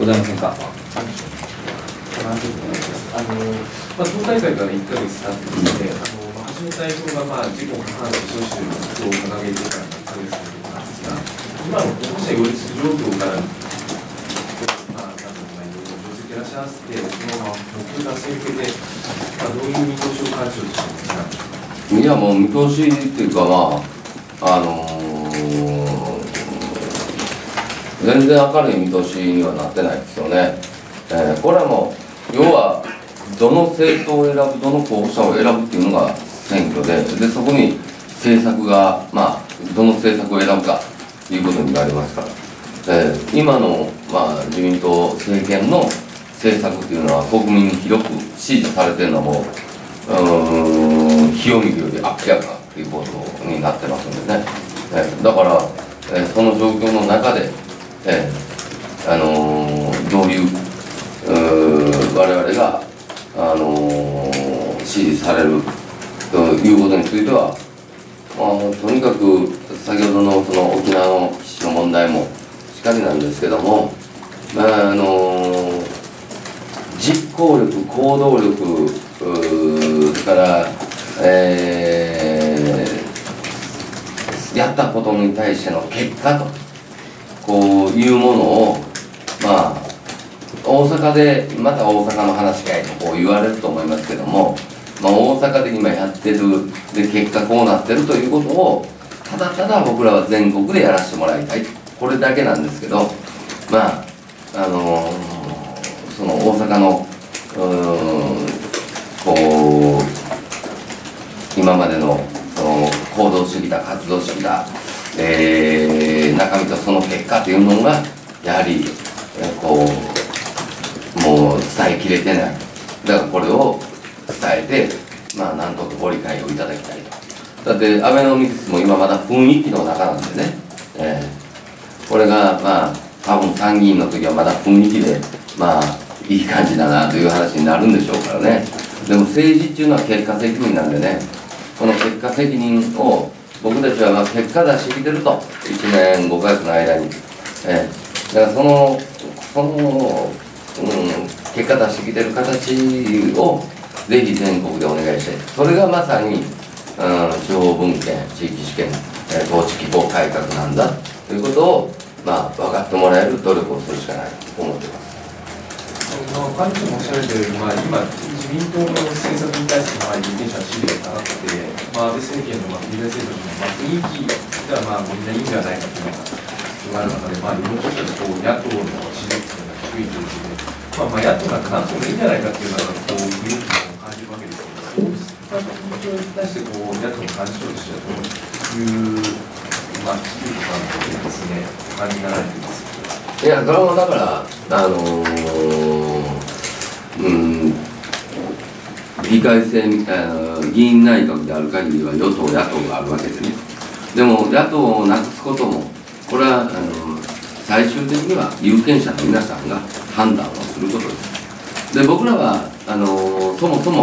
ございませんか？あのまあ、党大会から1か月経ってですね、あのまあ、橋本代表が、まあ、自己過半数招集の活動を掲げてから1か月なんですが、今の候補者擁立状況から、まあ、なんとまあ、いろいろ分析いらっしゃいまして、そのまあ目標達成に向けて、まあ、どういう見通しを感じようとしてますか。いやもう見通しっていうかまああのー全然明るい見通しにはなってないですよね、えーこれはもう要はどの政党を選ぶどの候補者を選ぶっていうのが選挙ででそこに政策がまあどの政策を選ぶかということになりますから、えー今の、まあ、自民党政権の政策っていうのは国民に広く支持されてるのはもううーん清見より明らかっていうことになってますんでね、えーだから、えーその状況の中で、えーあのーどういううー我々が、あのー支持されるということについては、まあ、とにかく先ほどのその沖縄の基地の問題もしかりなんですけども、まああのー実行力行動力それから、えーやったことに対しての結果と。こういうものをまあ大阪でまた大阪の話かいとこう言われると思いますけども、まあ、大阪で今やってるで結果こうなってるということをただただ僕らは全国でやらせてもらいたい。これだけなんですけどまああのーその大阪のうこう今までのその行動してきた活動してきた、えー中身とその結果というのがやはり、こうもう伝えきれてない。だからこれを伝えてまあなんとかご理解をいただきたいと。だってアベノミクスも今まだ雰囲気の中なんでね、えーこれがまあ多分参議院の時はまだ雰囲気でまあいい感じだなという話になるんでしょうからね。でも政治っていうのは結果責任なんでね。この結果責任を僕たちはまあ結果出してきてると。1年5ヶ月の間に、えーだからそのその、うん、結果出してきてる形をぜひ全国でお願いしてそれがまさに、うん、地方分権地域主権、えー統治機構改革なんだ。ということをまあ分かってもらえる努力をするしかないと思っています。あ、幹事長もおっしゃられたように、まあ、今、自民党の政策に対して、まあ、有権者の支持が高くて、まあ、安倍政権の、まあ、経済政策の、まあ、雰囲気では、まあ、みんないいんではないかというのがある中で、まあ、世の中でこう野党の支持率が低いということで、まあ、まあ、野党なんかなんともいいんじゃないかというような、こう、雰囲気を感じるわけですけど、そうしたに対して、こう、野党の幹事長としては、どういう、まあ、危機とかですね、感じになられています。いやそれもだからあのーうん議会制みたいな議員内閣である限りは与党野党があるわけでね。でも野党をなくすこともこれはあの最終的には有権者の皆さんが判断をすることです。で僕らはあのそもそも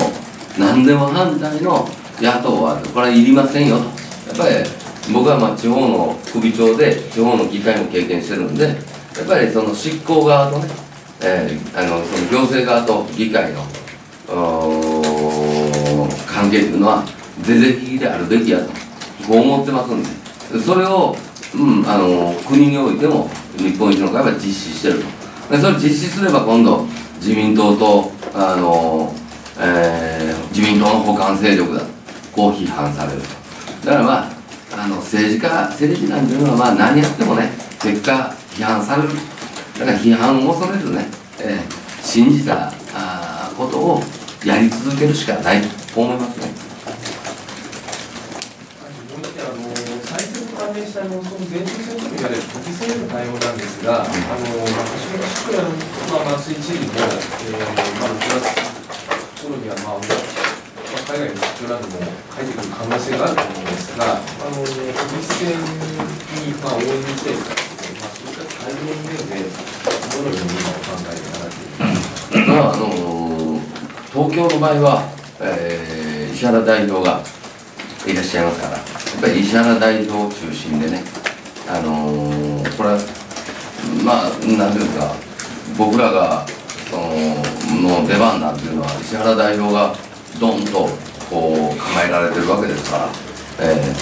何でも反対の野党はこれはいりませんよと。やっぱり僕はま地方の首長で地方の議会も経験してるんでやっぱりその執行側とね、えーあのその行政側と議会の関係というのは是々非々であるべきやとこう思ってますんで。それを、うん、あの国においても日本一の会は実施してると。でそれ実施すれば今度自民党とあの、えー自民党の補完勢力だこう批判される。とだからまああの政治家政治なんていうのはまあ何やってもね結果批判される。だから批判を恐れずね、えー信じたあことをやり続けるしかないと。思いますねもう一点あの再選と関連したあのその前中選挙といわれる都議選への対応なんですが、あのまあ橋本宿屋のまあ松井知事も、えーまあ6月頃にはまあまあ海外の出張なども帰ってくる可能性があると思うんですが、あの都議選にまあ応援に来ているまあそういった対応の面でどのように今お考えになられているか。まああの東京の場合は、えー石原代表がいらっしゃいますからやっぱり石原代表を中心でねあのこれはまあ何ていうか僕らがそのの出番なんていうのは石原代表がドンとこう構えられてるわけですから、えー、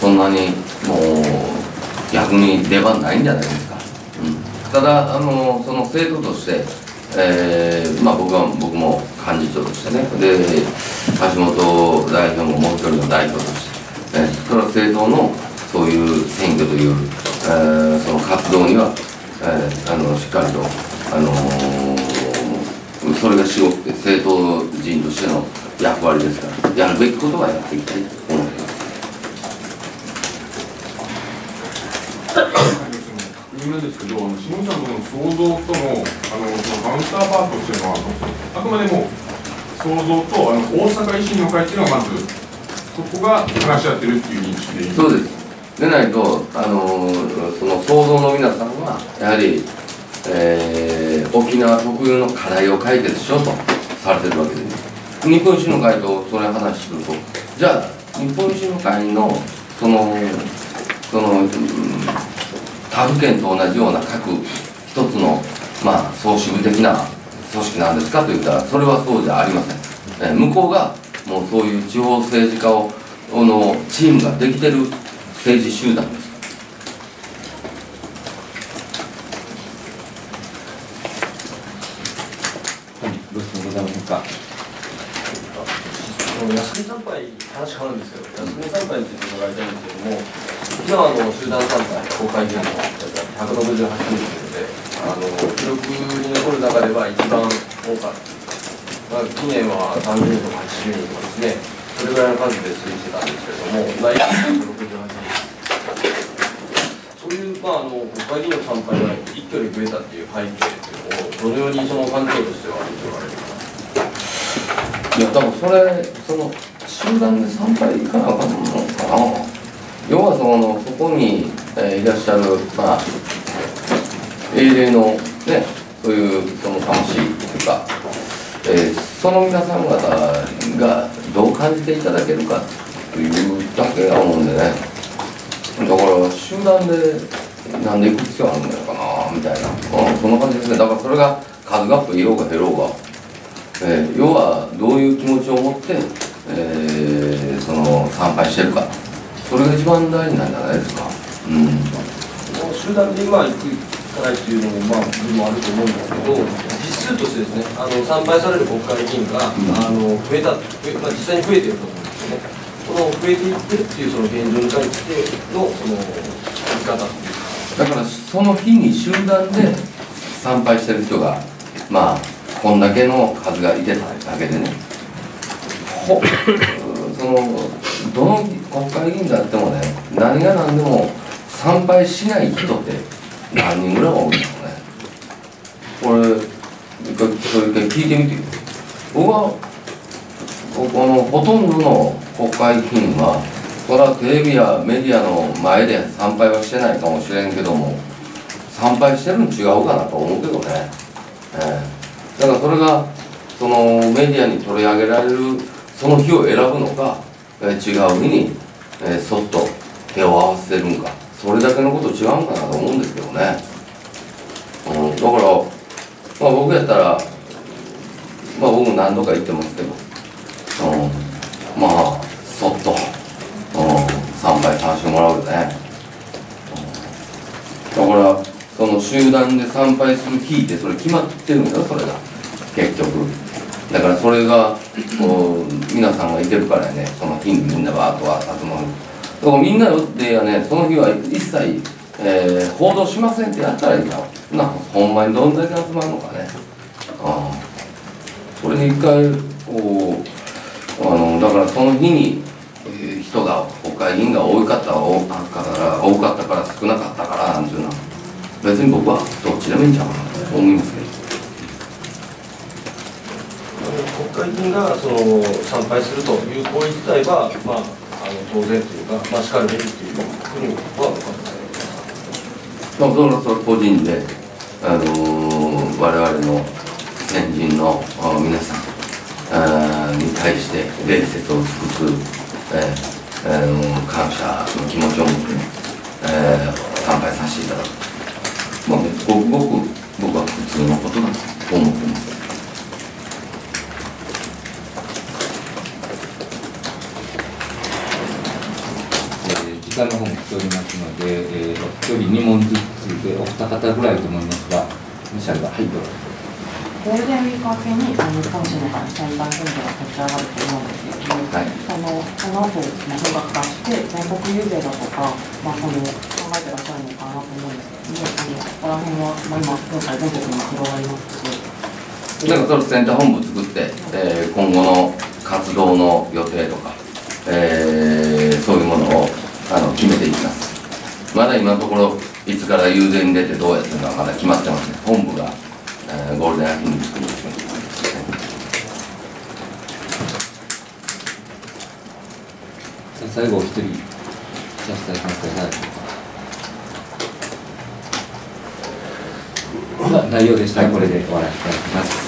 そんなにもう逆に出番ないんじゃないですか、うん、ただあのその生徒として、えー、まあ僕は僕も幹事長としてね。で橋本代表ももう一人の代表として、えー、それは政党のそういう選挙という、えー、その活動には、えー、あのしっかりと、あのー、それが仕事政党人としての役割ですからやるべきことはやっていきたいと思います。なんですけど、下さんの想像とのあのそのカウンターパートというのは、あくまでも想像とあの大阪維新の会っていうのがまず、そこが話し合ってるっていう認識でいいそうです。でないと、あのその想像の皆さんはやはり、えー、沖縄特有の課題を解決しようとされてるわけです。日本維新の会とそれ話するとじゃあ日本維新の会のそのその、うん、他府県と同じような各一つのまあ総支部的な組織なんですかといったらそれはそうじゃありません、えー、向こうがもうそういう地方政治家をのチームができてる政治集団です。はいどうしてございませんか？休み参拝話変わるんですけど休み参拝について伺いたいんですけども沖縄の集団参拝公開現場168人というのであの記録に残る中では一番多かった、まあ、近年は30人とか80人とかですねそれぐらいの数で推移してたんですけれども内容168人そういう、まあ、あの国会議員の参拝が一挙に増えたっていう背景っていうのを、どのようにその環境としては見ておられるか。いや、多分それ、その集団で参拝行かなあかんのかな。要はそのそこに、えー、いらっしゃる、まあ、英霊のね、そういうその魂というか、えー、その皆さん方がどう感じていただけるかというだけが思うんでね。だから集団でなんで行く必要あるんだよかなみたいな、うん、そんな感じですね。だからそれが数が増えようが減ろうが、えー、要はどういう気持ちを持って、えー、その参拝してるか。それが一番大事なんじゃないですか？うん。集団で今行く行かないっていうのもまあ部分もあると思うんですけど実数としてですねあの参拝される国会議員が、うん、あの増えた、まあ、実際に増えていると思うんですよねその増えていってるっていうその現状に対してのその見方だからその日に集団で参拝してる人がまあこんだけの数がいてただけでね。ほそのどの国会議員であってもね何が何でも参拝しない人って何人ぐらい多いんだろうね。これそれ一回聞いてみてよ。僕はこのほとんどの国会議員はそれはテレビやメディアの前で参拝はしてないかもしれんけども参拝してるの違うかなと思うけどね、えー、だからそれがそのメディアに取り上げられるその日を選ぶのか、えー、違うに、え、そっと手を合わせるんか。それだけのこと違うんかなと思うんですけどね、うん、だから、まあ、僕やったらまあ僕も何度か言ってますけど、うん、まあそっと、うん、参拝させてもらうよね、うん、だからその集団で参拝する日ってそれ決まってるんだよそれが。結局。だからそれがこう皆さんがいてるからねその日にみんなバーッと集まる。だからみんなではねその日は一切、えー、報道しませんってやったらいいんだ。なほんまにどんだけ集まるのかね。あそれで一回こうあのだからその日に人が国会議員が多かった多かったから多かったから少なかったからなんていうの。は別に僕はどっちでもいいんちゃうかなと思いますけど国会議がその参拝するという行為自体は、まあ、あの当然というか、まあ、しかるべきというふうには分かってまあ、そのその個人で、あのー、我々の先人の皆さんに対して礼節を尽くす、えーえー、感謝の気持ちを持って、えー、参拝させていただく、まあ、ごくごく僕は普通のことだと思ってます。えー時間の方も来ておりますので、えーお一人2問ずつでお二方ぐらいと思いますが、ミシャルが、はい、どうぞ。ゴールデンウィーク明けにあの本州のから仙台本部が立ち上がると思うんですけど、はいそのその後、まあ、本格化して全国遊説だとか、まあ、その考えてらっしゃるのかなと思うんですけども、あのここら辺は、まあ、今今回全国に広がりますし。なんかそのセンター本部作って、えー今後の活動の予定とか、えーそういうものをあの決めていきます。まだ今のところ、いつから遊説に出てどうやっていうのはまだ決まってません。本部が、えーゴールデン秋に作るっていう最後お一人、じゃあ伝えますか、いかがでしょうか？では内容でしたらこれで終わらせていただきます。